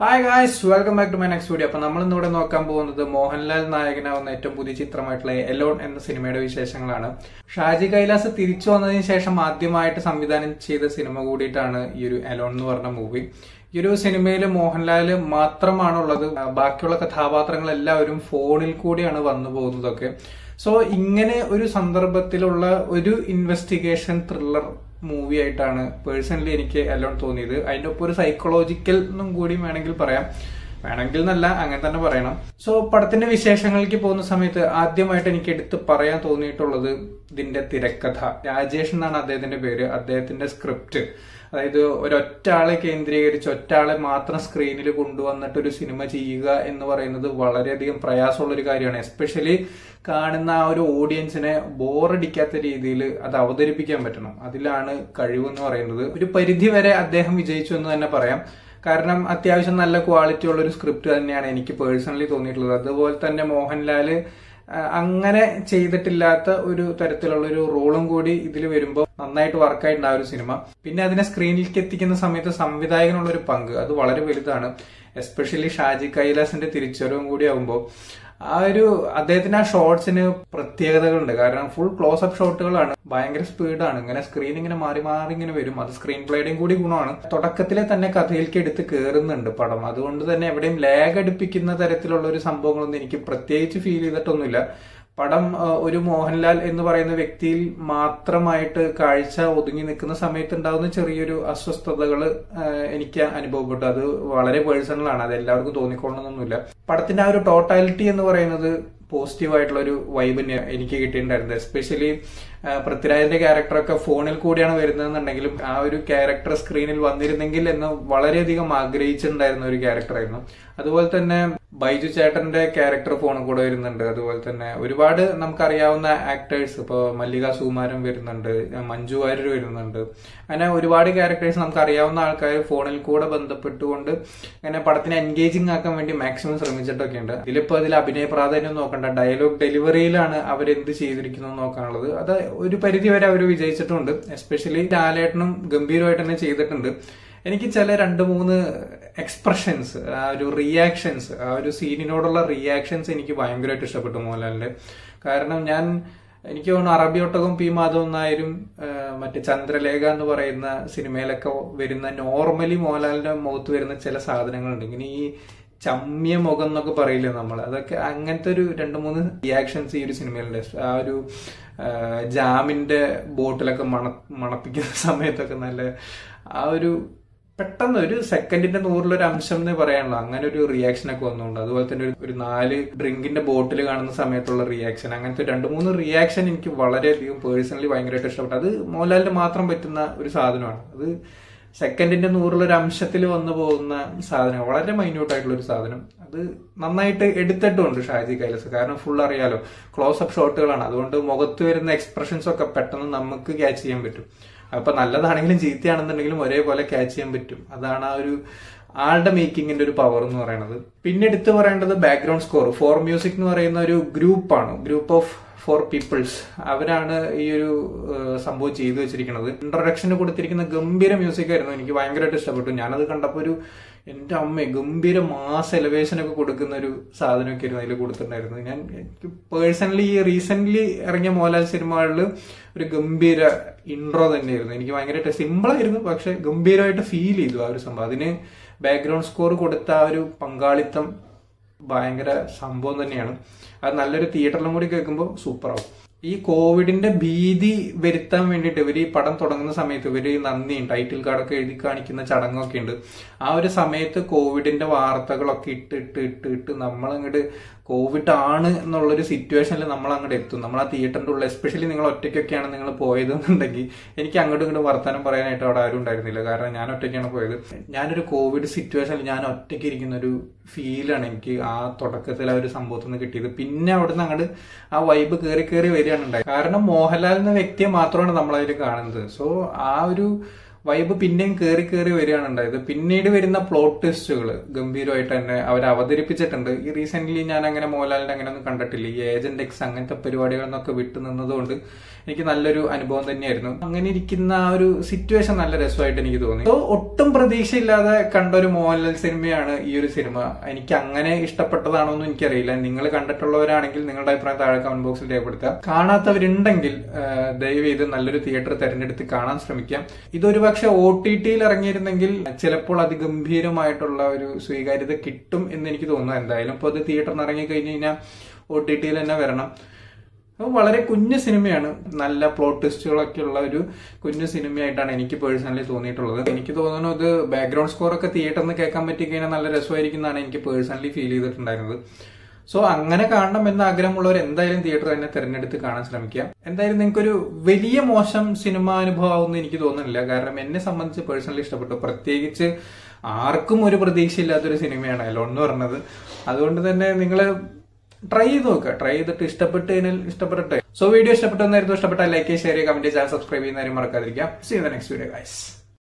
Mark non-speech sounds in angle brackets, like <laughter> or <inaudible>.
Hi guys welcome back to my next video അപ്പൊ നമ്മൾ ഇന്നിവിടെ നോക്കാൻ പോകുന്നത് മോഹൻലാൽ നായകനാവുന്ന ഏറ്റവും പുതിയ ചിത്രമായിട്ടുള്ള എലോൺ എന്ന സിനിമയുടെ വിശേഷങ്ങളാണ്. ഷാജി കൈലാസ് തിരിച്ചു വന്നതിന് ശേഷം ആദ്യമായിട്ട് സംവിധാനം ചെയ്ത സിനിമ കൂടിയിട്ടാണ് ഈ ഒരു എലോൺ എന്ന് പറഞ്ഞ മൂവി ഈ ഒരു സിനിമയിൽ മോഹൻലാൽ മാത്രമാണുള്ളത്. ബാക്കിയുള്ള കഥാപാത്രങ്ങൾ എല്ലാവരും ഫോണിൽ കൂടിയാണ് വന്നു പോകുന്നതൊക്കെ. സോ ഇങ്ങനെ ഒരു സന്ദർഭത്തിലുള്ള ഒരു ഇൻവെസ്റ്റിഗേഷൻ ത്രില്ലർ മൂവി ആയിട്ടാണ് പേഴ്സണലി എനിക്ക് എല്ലാം തോന്നിയത്. അതിന്റെ ഒപ്പം ഒരു സൈക്കോളജിക്കൽ എന്നും കൂടി വേണമെങ്കിൽ പറയാം. വേണമെങ്കിൽ എന്നല്ല അങ്ങനെ തന്നെ പറയണം. സോ പടത്തിന്റെ വിശേഷങ്ങളിലേക്ക് പോകുന്ന സമയത്ത് ആദ്യമായിട്ട് എനിക്ക് എടുത്ത് പറയാൻ തോന്നിയിട്ടുള്ളത് ഇതിന്റെ തിരക്കഥ. രാജേഷ് എന്നാണ് അദ്ദേഹത്തിന്റെ പേര്. അദ്ദേഹത്തിന്റെ സ്ക്രിപ്റ്റ് അതായത് ഒരൊറ്റ ആളെ കേന്ദ്രീകരിച്ച് ഒറ്റ ആളെ മാത്രം സ്ക്രീനിൽ കൊണ്ടുവന്നിട്ട് ഒരു സിനിമ ചെയ്യുക എന്ന് പറയുന്നത് വളരെയധികം പ്രയാസമുള്ള ഒരു കാര്യമാണ്. എസ്പെഷ്യലി കാണുന്ന ആ ഒരു ഓഡിയൻസിനെ ബോറടിക്കാത്ത രീതിയിൽ അത് അവതരിപ്പിക്കാൻ പറ്റണം. അതിലാണ് കഴിവെന്ന് പറയുന്നത്. ഒരു പരിധി വരെ അദ്ദേഹം വിജയിച്ചു എന്ന് തന്നെ പറയാം. കാരണം അത്യാവശ്യം നല്ല ക്വാളിറ്റി ഉള്ള ഒരു സ്ക്രിപ്റ്റ് തന്നെയാണ് എനിക്ക് പേഴ്സണലി തോന്നിയിട്ടുള്ളത്. അതുപോലെ തന്നെ മോഹൻലാൽ അങ്ങനെ ചെയ്തിട്ടില്ലാത്ത ഒരു തരത്തിലുള്ള ഒരു റോളും കൂടി ഇതിൽ വരുമ്പോൾ നന്നായിട്ട് വർക്കായിട്ടുണ്ട് ആ ഒരു സിനിമ. പിന്നെ അതിനെ സ്ക്രീനിലേക്ക് എത്തിക്കുന്ന സമയത്ത് സംവിധായകനുള്ള ഒരു പങ്ക്. അത് വളരെ വലുതാണ്. എസ്പെഷ്യലി ഷാജി കൈലാസിന്റെ തിരിച്ചറിവും കൂടി ആകുമ്പോൾ ആ ഒരു അദ്ദേഹത്തിന് ആ ഷോർട്സിന് പ്രത്യേകതകളുണ്ട്. കാരണം ഫുൾ ക്ലോസ് അപ്പ് ഷോട്ടുകളാണ് ഭയങ്കര സ്പീഡാണ് ഇങ്ങനെ സ്ക്രീൻ ഇങ്ങനെ മാറി മാറി ഇങ്ങനെ വരും. അത് സ്ക്രീൻ പ്ലേയുടെയും കൂടി ഗുണമാണ്. തുടക്കത്തിലെ തന്നെ കഥയിലേക്ക് എടുത്ത് കയറുന്നുണ്ട് പടം. അതുകൊണ്ട് തന്നെ എവിടെയും ലാഗ് അടുപ്പിക്കുന്ന തരത്തിലുള്ള ഒരു സംഭവങ്ങളൊന്നും എനിക്ക് പ്രത്യേകിച്ച് ഫീൽ ചെയ്തിട്ടൊന്നുമില്ല. പടം ഒരു മോഹൻലാൽ എന്ന് പറയുന്ന വ്യക്തിയിൽ മാത്രമായിട്ട് കാഴ്ച ഒതുങ്ങി നിൽക്കുന്ന സമയത്ത് ഉണ്ടാകുന്ന ചെറിയൊരു അസ്വസ്ഥതകൾ എനിക്ക് അനുഭവപ്പെട്ടു. അത് വളരെ പേഴ്സണലാണ് അത് എല്ലാവർക്കും തോന്നിക്കൊള്ളണമെന്നൊന്നുമില്ല. പടത്തിന്റെ ആ ഒരു ടോട്ടാലിറ്റി എന്ന് പറയുന്നത് പോസിറ്റീവ് ആയിട്ടുള്ള ഒരു വൈബ് എനിക്ക് കിട്ടിയിട്ടുണ്ടായിരുന്നത് എസ്പെഷ്യലി പൃഥ്വിരാജിന്റെ ക്യാരക്ടറൊക്കെ ഫോണിൽ കൂടിയാണ് വരുന്നതെന്നുണ്ടെങ്കിലും ആ ഒരു ക്യാരക്ടർ സ്ക്രീനിൽ വന്നിരുന്നെങ്കിൽ എന്ന് വളരെയധികം ആഗ്രഹിച്ചിട്ടുണ്ടായിരുന്ന ഒരു ക്യാരക്ടറായിരുന്നു അതുപോലെ തന്നെ ബൈജു ചേട്ടന്റെ ക്യാരക്ടർ ഫോണിൽ കൂടെ വരുന്നുണ്ട്. അതുപോലെ തന്നെ ഒരുപാട് നമുക്കറിയാവുന്ന ആക്ടേഴ്സ് ഇപ്പോൾ മല്ലിക സുകുമാരൻ വരുന്നുണ്ട് മഞ്ജു വാര്യർ വരുന്നുണ്ട്. അങ്ങനെ ഒരുപാട് ക്യാരക്ടേഴ്സ് നമുക്ക് അറിയാവുന്ന ആൾക്കാർ ഫോണിൽ കൂടെ ബന്ധപ്പെട്ടുകൊണ്ട് അങ്ങനെ പടത്തിനെ എൻഗേജിങ് ആക്കാൻ വേണ്ടി മാക്സിമം ശ്രമിച്ചിട്ടൊക്കെ ഉണ്ട് ഇതിലിപ്പോ അതിൽ അഭിനയ പ്രാധാന്യം നോക്കണ്ട ഡയലോഗ് ഡെലിവറിയിലാണ് അവരെന്ത് ചെയ്തിരിക്കുന്നത് നോക്കാനുള്ളത്. അത് ഒരു പരിധി വരെ അവർ വിജയിച്ചിട്ടുണ്ട്. എസ്പെഷ്യലി ലാലേട്ടനും ഗംഭീരമായിട്ട് തന്നെ ചെയ്തിട്ടുണ്ട്. എനിക്ക് ചില രണ്ട് മൂന്ന് എക്സ്പ്രഷൻസ് ആ ഒരു റിയാക്ഷൻസ് ആ ഒരു സീനിനോടുള്ള റിയാക്ഷൻസ് എനിക്ക് ഭയങ്കരമായിട്ട് ഇഷ്ടപ്പെട്ടു മോഹൻലാലിന്റെ കാരണം ഞാൻ എനിക്ക് തോന്നുന്നു അറബി ഒട്ടകം പി മാധവൻ നായരും മറ്റേ ചന്ദ്രലേഖ എന്ന് പറയുന്ന സിനിമയിലൊക്കെ വരുന്ന നോർമലി മോഹൻലാലിന്റെ മുഖത്ത് വരുന്ന ചില സാധനങ്ങളുണ്ട്. ഇങ്ങനെ ഈ ചമ്മിയ മുഖം എന്നൊക്കെ പറയില്ലേ നമ്മൾ അതൊക്കെ അങ്ങനത്തെ ഒരു രണ്ട് മൂന്ന് റിയാക്ഷൻസ് ഈ ഒരു സിനിമയിലുണ്ട്. ആ ഒരു ജാമിന്റെ ബോട്ടിലൊക്കെ മണ മണപ്പിക്കുന്ന <laughs> സമയത്തൊക്കെ നല്ല ആ ഒരു പെട്ടെന്ന് ഒരു സെക്കൻഡിന്റെ നൂറിലൊരു അംശം എന്ന് പറയാനുള്ളൂ. അങ്ങനെ ഒരു റിയാക്ഷൻ ഒക്കെ വന്നുകൊണ്ട് അതുപോലെ തന്നെ ഒരു നാല് ഡ്രിങ്കിന്റെ ബോട്ടിൽ കാണുന്ന സമയത്തുള്ള റിയാക്ഷൻ അങ്ങനത്തെ രണ്ട് മൂന്ന് റിയാക്ഷൻ എനിക്ക് വളരെയധികം പേഴ്സണലി ഭയങ്കരമായിട്ട് ഇഷ്ടപ്പെട്ടു. അത് മോഹൻലാലിന് മാത്രം പറ്റുന്ന ഒരു സാധനമാണ്. അത് സെക്കൻഡിന്റെ നൂറിലൊരു അംശത്തിൽ വന്നു പോകുന്ന സാധനം വളരെ മൈന്യൂട്ട് ആയിട്ടുള്ള ഒരു സാധനം. അത് നന്നായിട്ട് എടുത്തിട്ടുണ്ട് ഷാജി കൈലസ്. കാരണം ഫുൾ അറിയാലോ ക്ലോസ് അപ്പ് ഷോട്ടുകളാണ് അതുകൊണ്ട് മുഖത്ത് വരുന്ന എക്സ്പ്രഷൻസ് ഒക്കെ പെട്ടെന്ന് നമുക്ക് ക്യാച്ച് ചെയ്യാൻ പറ്റും. അപ്പൊ നല്ലതാണെങ്കിലും ചീത്തയാണെന്നുണ്ടെങ്കിലും ഒരേപോലെ ക്യാച്ച് ചെയ്യാൻ പറ്റും. അതാണ് ആ ഒരു ആളുടെ മേക്കിങ്ങിന്റെ ഒരു പവർ എന്ന് പറയുന്നത്. പിന്നെ എടുത്തു പറയേണ്ടത് ബാക്ക്ഗ്രൗണ്ട് സ്കോർ ഫോർ മ്യൂസിക് എന്ന് പറയുന്ന ഒരു ഗ്രൂപ്പാണ് ഗ്രൂപ്പ് ഓഫ് ഫോർ പീപ്പിൾസ്. അവരാണ് ഈ ഒരു സംഭവം ചെയ്തു വെച്ചിരിക്കുന്നത്. ഇൻട്രൊഡക്ഷന് കൊടുത്തിരിക്കുന്ന ഗംഭീര മ്യൂസിക് ആയിരുന്നു. എനിക്ക് ഭയങ്കരമായിട്ട് ഇഷ്ടപ്പെട്ടു. ഞാനത് കണ്ടപ്പോൾ ഒരു എന്റെ അമ്മ ഗംഭീര മാസ് എലവേഷൻ ഒക്കെ കൊടുക്കുന്ന ഒരു സാധനമൊക്കെ ആയിരുന്നു അതിൽ കൊടുത്തിട്ടുണ്ടായിരുന്നത്. ഞാൻ എനിക്ക് പേഴ്സണലി ഈ റീസെന്റ് ഇറങ്ങിയ മോഹൻലാൽ സിനിമകളിൽ ഒരു ഗംഭീര ഇൻട്രോ തന്നെയായിരുന്നു. എനിക്ക് ഭയങ്കരമായിട്ട് സിമ്പിളായിരുന്നു പക്ഷെ ഗംഭീരമായിട്ട് ഫീൽ ചെയ്തു ആ ഒരു സംഭവം. അതിന് ബാക്ക്ഗ്രൗണ്ട് സ്കോർ കൊടുത്ത ആ ഒരു പങ്കാളിത്തം ഭയങ്കര സംഭവം തന്നെയാണ്. അത് നല്ലൊരു തിയേറ്ററിലും കൂടി കേൾക്കുമ്പോൾ സൂപ്പറാവും ഈ കോവിഡിന്റെ ഭീതി വരുത്താൻ വേണ്ടിയിട്ട് ഇവർ ഈ പടം തുടങ്ങുന്ന സമയത്ത് ഇവർ നന്ദിയും ടൈറ്റിൽ കാർഡൊക്കെ എഴുതി കാണിക്കുന്ന ചടങ്ങൊക്കെ ഉണ്ട്. ആ ഒരു സമയത്ത് കോവിഡിന്റെ വാർത്തകളൊക്കെ ഇട്ട് ഇട്ട് ഇട്ട് ഇട്ട് നമ്മൾ അങ്ങോട്ട് കോവിഡ് ആണ് എന്നുള്ളൊരു സിറ്റുവേഷനിൽ നമ്മൾ അങ്ങോട്ട് എത്തും. നമ്മൾ ആ തിയേറ്ററിന്റെ ഉള്ളിൽ എസ്പെഷ്യലി നിങ്ങൾ ഒറ്റയ്ക്കൊക്കെയാണ് നിങ്ങൾ പോയതെന്നുണ്ടെങ്കിൽ എനിക്ക് അങ്ങോട്ടും ഇങ്ങോട്ടും വർത്തമാനം പറയാനായിട്ട് അവിടെ ആരും ഉണ്ടായിരുന്നില്ല. കാരണം ഞാൻ ഒറ്റയ്ക്കാണ് പോയത്. ഞാനൊരു കോവിഡ് സിറ്റുവേഷനിൽ ഞാൻ ഒറ്റയ്ക്ക് ഇരിക്കുന്ന ഒരു ഫീലാണ് എനിക്ക് ആ തുടക്കത്തിൽ ആ ഒരു സംഭവത്തിൽ നിന്ന് കിട്ടിയത്. പിന്നെ അവിടുന്ന് അങ്ങോട്ട് ആ വൈബ് കയറി കയറി വരികയാണ് ഉണ്ടായത്. കാരണം മോഹൻലാൽ എന്ന വ്യക്തിയെ മാത്രമാണ് നമ്മൾ കാണുന്നത്. സോ ആ ഒരു വൈബ് പിന്നെയും കയറി കയറി വരികയാണ് ഉണ്ടായത് പിന്നീട് വരുന്ന പ്ലോട്ട് ടെസ്റ്റുകൾ ഗംഭീരമായിട്ട് തന്നെ അവർ അവതരിപ്പിച്ചിട്ടുണ്ട്. ഈ റീസെന്റ് ഞാൻ അങ്ങനെ മോഹൻലാലിന്റെ അങ്ങനെ ഒന്നും കണ്ടിട്ടില്ല. ഈ ഏജന്റ് എക്സ് അങ്ങനത്തെ പരിപാടികളിൽ വിട്ടു നിന്നതുകൊണ്ട് എനിക്ക് നല്ലൊരു അനുഭവം തന്നെയായിരുന്നു. അങ്ങനെ ഇരിക്കുന്ന ആ ഒരു സിറ്റുവേഷൻ നല്ല രസമായിട്ട് എനിക്ക് തോന്നി. ഒട്ടും പ്രതീക്ഷയില്ലാതെ കണ്ട ഒരു മോഹൻലാൽ സിനിമയാണ് ഈ ഒരു സിനിമ. എനിക്ക് അങ്ങനെ ഇഷ്ടപ്പെട്ടതാണോ എന്ന് എനിക്കറിയില്ല. നിങ്ങൾ കണ്ടിട്ടുള്ളവരാണെങ്കിൽ നിങ്ങളുടെ അഭിപ്രായം താഴെ കമന്റ് ബോക്സിൽ രേഖപ്പെടുത്തുക. കാണാത്തവരുണ്ടെങ്കിൽ ദയവ് ചെയ്ത് നല്ലൊരു തിയേറ്റർ തെരഞ്ഞെടുത്ത് കാണാൻ ശ്രമിക്കാം. ഇതൊരു പക്ഷെ ഒ ടി ടിയിൽ ഇറങ്ങിയിരുന്നെങ്കിൽ ചിലപ്പോൾ അതിഗംഭീരമായിട്ടുള്ള ഒരു സ്വീകാര്യത കിട്ടും എന്ന് എനിക്ക് തോന്നുന്നു. എന്തായാലും ഇപ്പോൾ അത് തിയേറ്ററിൽ ഇറങ്ങി കഴിഞ്ഞ് കഴിഞ്ഞാൽ ഒ ടി ടിയിൽ തന്നെ വരണം. വളരെ കുഞ്ഞു സിനിമയാണ്. നല്ല പ്ലോട്ട് ട്വിസ്റ്റുകളൊക്കെ ഉള്ള ഒരു കുഞ്ഞു സിനിമയായിട്ടാണ് എനിക്ക് പേഴ്സണലി തോന്നിയിട്ടുള്ളത്. എനിക്ക് തോന്നുന്നു ഇത് ബാക്ക്ഗ്രൗണ്ട് സ്കോറൊക്കെ തിയേറ്ററിൽ നിന്ന് കേൾക്കാൻ പറ്റി കഴിഞ്ഞാൽ നല്ല രസമായിരിക്കും എന്നാണ് എനിക്ക് പേഴ്സണലി ഫീൽ ചെയ്തിട്ടുണ്ടായിരുന്നത്. സോ അങ്ങനെ കാണണം എന്ന ആഗ്രഹമുള്ളവർ എന്തായാലും തിയേറ്റർ തന്നെ തിരഞ്ഞെടുത്ത് കാണാൻ ശ്രമിക്കുക. എന്തായാലും നിങ്ങൾക്കൊരു വലിയ മോശം സിനിമ അനുഭവം ആവുമെന്ന് എനിക്ക് തോന്നുന്നില്ല. കാരണം എന്നെ സംബന്ധിച്ച് പേഴ്സണലി ഇഷ്ടപ്പെട്ടു. പ്രത്യേകിച്ച് ആർക്കും ഒരു പ്രതീക്ഷയില്ലാത്തൊരു സിനിമയാണ് അലോൺ എന്ന് പറഞ്ഞത്. അതുകൊണ്ട് തന്നെ നിങ്ങൾ ട്രൈ ചെയ്ത് നോക്കുക. ട്രൈ ചെയ്തിട്ട് ഇഷ്ടപ്പെട്ട് കഴിഞ്ഞാൽ ഇഷ്ടപ്പെടട്ടെ സോ വീഡിയോ ഇഷ്ടപ്പെട്ടെന്നായിരുന്നു ഇഷ്ടപ്പെട്ട ലൈക്ക് ഷെയർ ചെയ്യുക കമന്റ് ചാനൽ സബ്സ്ക്രൈബ് ചെയ്യുന്നതിനും മറക്കാതിരിക്കാം see the next video guys